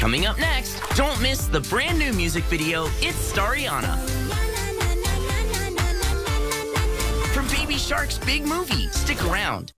Coming up next, don't miss the brand new music video, It's Stariana. From Baby Shark's big movie. Stick around.